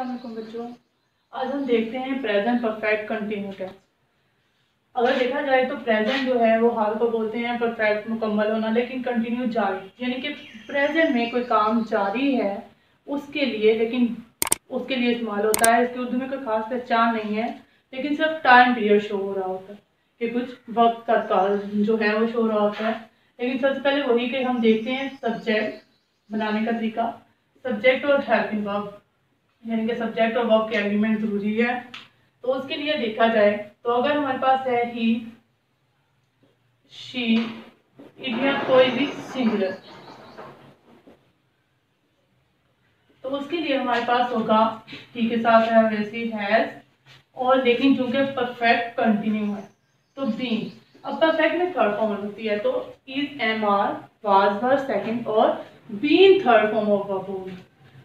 अस्सलाम बच्चों। आज हम देखते हैं प्रेजेंट परफेक्ट कंटिन्यू टेंस अगर देखा जाए तो प्रेजेंट जो है, वो हाल को बोलते हैं परफेक्ट मुकम्मल होना, लेकिन कंटिन्यू जारी। यानी कि प्रेजेंट में कोई काम जारी है, उसके लिए, लेकिन उसके लिए इस्तेमाल होता है। इसकी उर्दू में कोई खास पहचान नहीं है, लेकिन सिर्फ़ टाइम पीरियड शो हो रहा होता है। कि कुछ वक्त का काल जो है, वो शो हो रहा होता है। लेकिन सबसे पहले वही कि हम देखते हैं सब्जेक्ट बनाने का तरीका। सब्जेक्ट और हेल्पिंग वर्ब यानी कि सब्जेक्ट और वर्ब के एग्रीमेंट ज़रूरी है। तो उसके लिए देखा जाए तो अगर हमारे पास है ही शी इट कोई भी सिंगुलर तो उसके लिए हमारे पास होगा ही के साथ है, वैसी हैज़ और लेकिन चूँकि परफेक्ट कंटिन्यू है तो बी अब परफेक्ट में थर्ड फॉर्म होती है तो is am are was were second और been third form of verb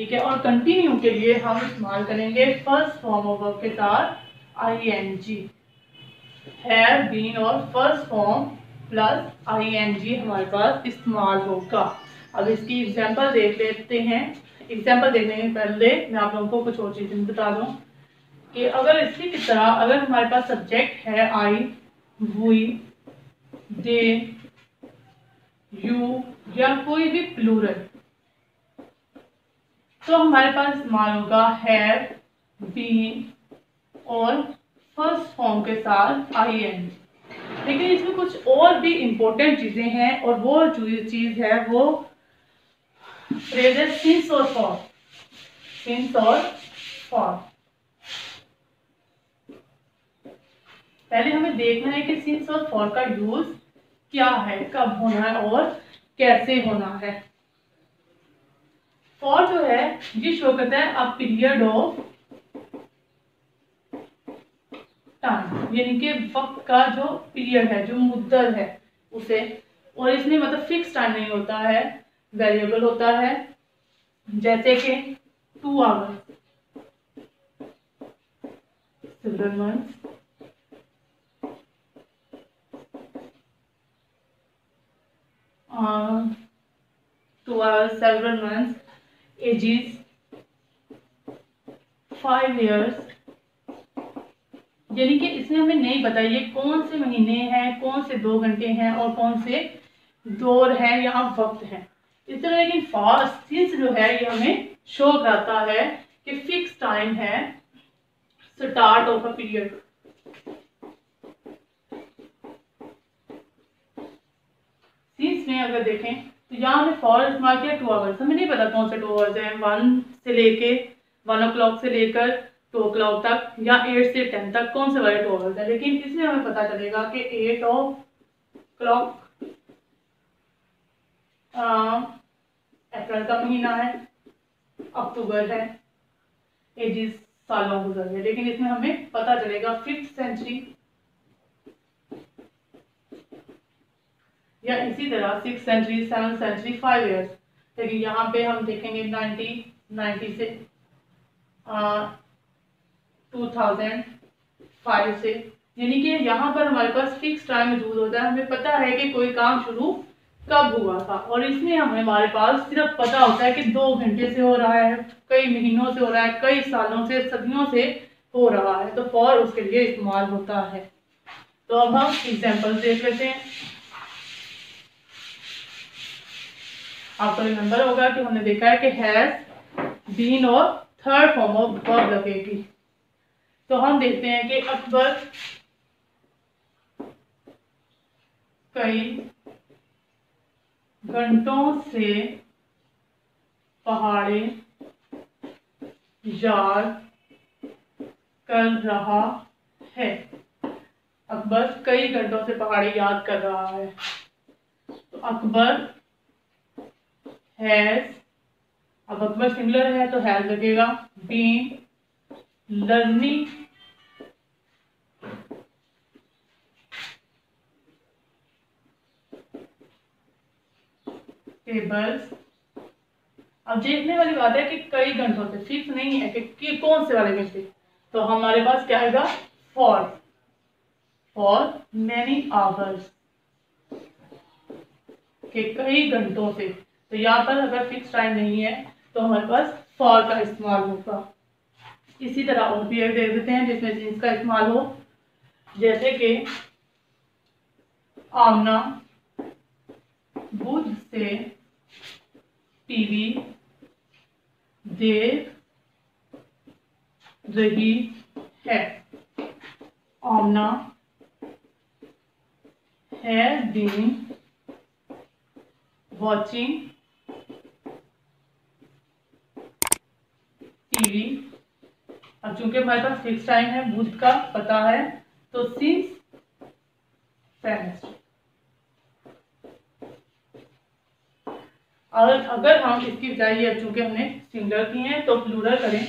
ठीक है? और कंटिन्यू के लिए हम इस्तेमाल करेंगे फ़र्स्ट फॉर्म ऑफ़ वर्ब के साथ आई एन जी है first form plus I N G हमारे पास इस्तेमाल होगा। अब इसकी एग्जांपल देख लेते हैं। एग्जांपल देखने के पहले मैं आप लोगों को कुछ और चीज़ें बता दूँ कि अगर इसी की तरह अगर हमारे पास सब्जेक्ट है आई वी दे यू या कोई भी प्लूरल तो हमारे पास इस्तेमाल होगा हैव बीन और फ़र्स्ट फॉर्म के साथ आई एन लेकिन इसमें कुछ और भी इम्पोर्टेंट चीज़ें हैं और वो जो चीज़ है वो फ्रेज है सिंस और फॉर सिंस और फॉर पहले हमें देखना है कि सिंस और फॉर का यूज़ क्या है, कब होना है और कैसे होना है। फॉर जो है ये शो करता है अ पीरियड ऑफ़ टाइम यानी कि वक्त का जो पीरियड है जो मुद्दत है उसे और इसमें मतलब फिक्स टाइम नहीं होता है वेरिएबल होता है जैसे कि two several months. Uh, two hours several months. Ages five years यानी कि इसमें हमें नहीं पता ये कौन से महीने हैं, कौन से दो घंटे हैं और कौन से दौर है या वक्त है। इस तरह लेकिन फास्ट सिंस जो है ये हमें शो कराता है कि फिक्स टाइम है start of a period since में अगर देखें तो यहाँ हमने फॉर इस्तेमाल किया टू आवर्स हमें नहीं पता कौन से टू आवर्स हैं वन से लेके वन ओ से लेकर टू ओ क्लॉक तक, या एट से टेन तक, कौन से वाले टू आवर्स हैं? लेकिन इसमें हमें पता चलेगा कि एट ओ क्लॉक अप्रैल का महीना है, अक्टूबर है एजिस सालों गुजर है। लेकिन इसमें हमें पता चलेगा फिफ्थ सेंचुरी या इसी तरह six century seven century five years लेकिन यहाँ पे हम देखेंगे नाइनटी नाइन्टी से टू थाउज़ेंड फाइव से। यानी कि यहाँ पर हमारे पास फिक्स टाइम मौजूद होता है। हमें पता है कि कोई काम शुरू कब हुआ था। और इसमें हमें हमारे पास सिर्फ़ पता होता है कि दो घंटे से हो रहा है, कई महीनों से हो रहा है, कई सालों से, सदियों से हो रहा है। तो फॉर उसके लिए इस्तेमाल होता है। तो अब हम एग्ज़ाम्पल देख लेते हैं। आपको रिमेंबर होगा कि हमने देखा है कि हैज़ बीन और थर्ड फॉर्म ऑफ़ वर्ब लगेगी तो हम देखते हैं कि अकबर कई घंटों से पहाड़े याद कर रहा है। अकबर कई घंटों से पहाड़ी याद कर रहा है। तो अकबर हैज़ अब अकबर सिंगुलर है तो हैज़ लगेगा बीन लर्निंग टेबल्स अब देखने वाली बात है कि कई घंटों से फिक्स नहीं है कि, कि कौन से वाले घंटे तो हमारे पास क्या आएगा? फॉर फॉर मैनी आवर्स के कई घंटों से तो यहाँ पर अगर फिक्स टाइम नहीं है तो हमारे पास फॉर का इस्तेमाल होगा। इसी तरह और भी देख देते हैं जिसमें जीन्स का इस्तेमाल हो। जैसे कि आमना बुध से टीवी देख रही है। आमना है been watching टीवी। अब चूँकि हमारे पास फिक्स टाइम है बुध का पता है तो सिंस और अगर हम इसकी बजाय, ये चूँकि हमने सिंगल की हैं तो प्लूरल करें।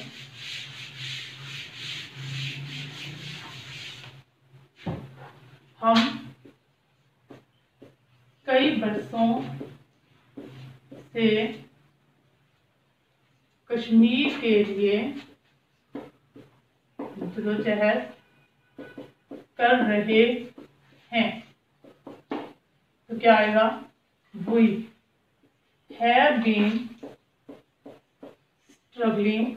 हम कई बरसों से कश्मीर के लिए जदोजहद कर रहे हैं। तो क्या आएगा? We have been struggling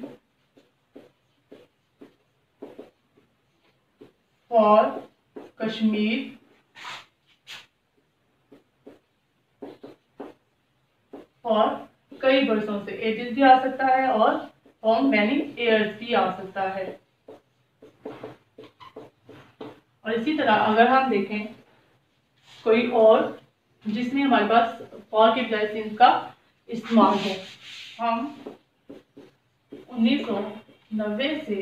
for Kashmir और कई वर्षों से एजेस भी आ सकता है और फॉर्म मैनी एयर्स भी आ सकता है। और इसी तरह अगर हम देखें कोई और जिसमें हमारे पास फॉर के बजाय का इस्तेमाल हो, हम उन्नीस सौ नब्बे से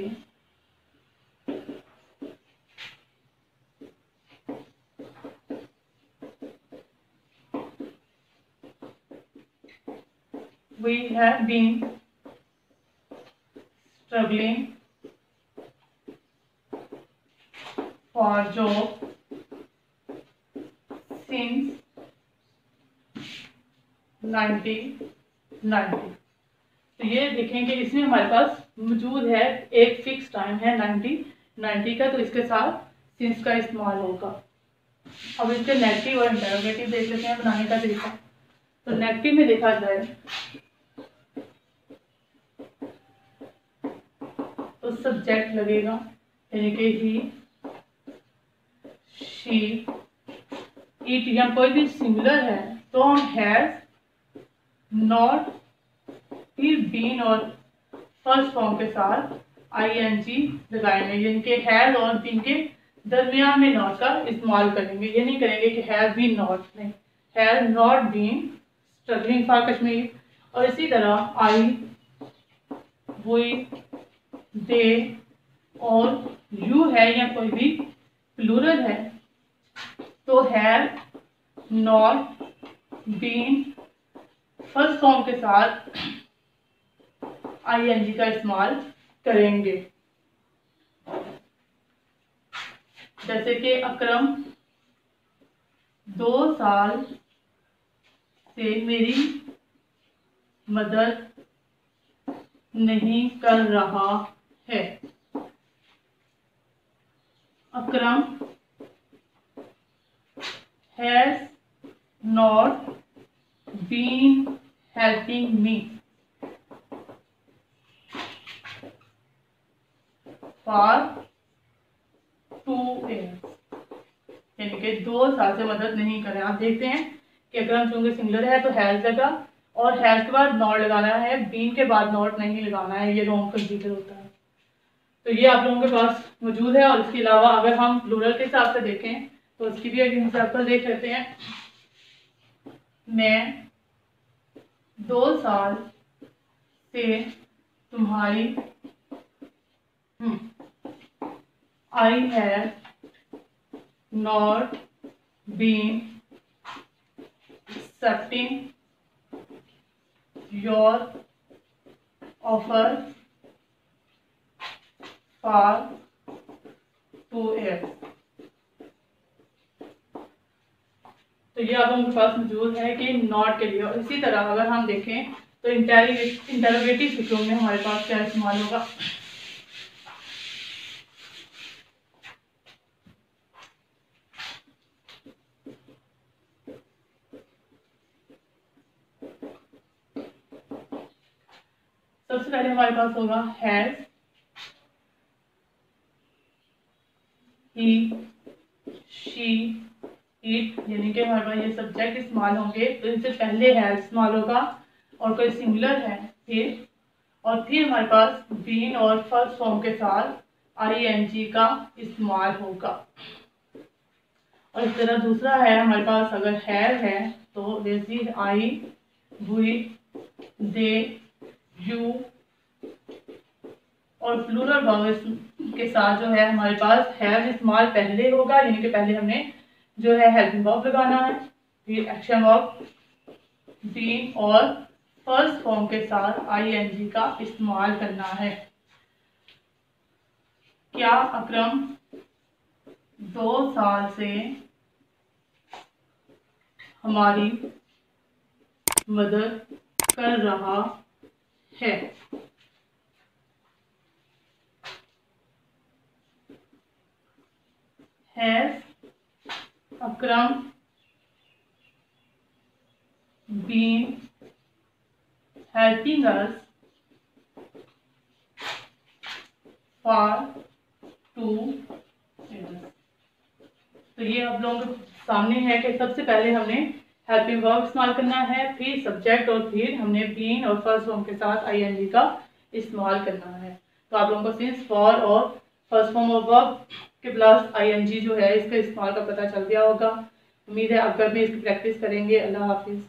we have been struggling for job since 1990 तो ये देखें कि इसमें हमारे पास मौजूद है एक फिक्स टाइम है 90 90 का तो इसके साथ सिंस का इस्तेमाल होगा। अब इसके नेगेटिव और इंटरोगेटिव देख लेते हैं, बनाने का तरीका। तो नेगेटिव में देखा जाए तो सब्जेक्ट लगेगा यानी कि ही शी इट या कोई भी सिंगुलर है तो हम हैज़ नॉट फिर बीन और फ़र्स्ट फॉर्म के साथ आई एन जी लगाएँगे। यानी कि हैज़ और बीन के दरमियान में नॉट का इस्तेमाल करेंगे। ये नहीं करेंगे कि हैज़ बीन नॉट नहीं। Has not been struggling for Kashmir. और इसी तरह आई वी दे और यू है या कोई भी प्लूरल है तो have not been first form के साथ आई एन जी का इस्तेमाल करेंगे। जैसे कि अक्रम, दो साल से मेरी मदद नहीं कर रहा है। Akram has not been helping me for two years यानी कि दो साल से मदद नहीं कर रहे। आप देखते हैं कि अक्रम चूँकि सिंगलर है तो हैज़ लगा और हैज़ के बाद नॉट लगाना है बीन के बाद नॉट नहीं लगाना है, ये रॉन्ग कंसीडर होता है। तो ये आप लोगों के पास मौजूद है और इसके अलावा अगर हम प्लूरल के हिसाब से देखें तो उसकी भी एक एग्ज़ाम्पल देख लेते हैं। मैं दो साल से तुम्हारी I have not been accepting your offer two years तो ये अब हमारे पास मौजूद है कि नॉट के लिए। और इसी तरह अगर हम देखें तो इंटरोगेटिव फिक्रों में हमारे पास क्या इस्तेमाल होगा? सबसे पहले हमारे पास होगा हैज़ यानी कि हमारे पास ये सब्जेक्ट इस्तेमाल होंगे तो इनसे पहले है इस्तेमाल होगा, और कोई सिंगुलर है फिर और फिर हमारे पास बीन और फ़र्स्ट फॉर्म के साथ आई एन जी का इस्तेमाल होगा। और इस तरह दूसरा है, हमारे पास अगर हैर है तो जैसी आई बुई दे यू और फ्लूरल वावल्स के साथ जो है, हमारे पास हैव इस्तेमाल पहले होगा, यानी कि पहले हमने जो है हेल्पिंग वर्ब लगाना है फिर एक्शन वर्ब बीन और फ़र्स्ट फॉर्म के साथ आईएनजी का इस्तेमाल करना है। क्या अक्रम दो साल से हमारी मदद कर रहा है? Has Akram been helping us for two तो ये आप लोगों के सामने है कि सबसे पहले हमने हेल्पिंग वर्ब इस्तेमाल करना है, फिर सब्जेक्ट और फिर हमने बीन और फ़र्स्ट फॉर्म के साथ आईएनजी का इस्तेमाल करना है। तो आप लोगों को सिंस फॉर और फ़र्स्ट फॉर्म ऑफ़ वर्ब के ब्लास्ट आईएनजी जो है, इसका इस्तेमाल का पता चल गया होगा। उम्मीद है आप घर में इसकी प्रैक्टिस करेंगे। अल्लाह हाफिज़।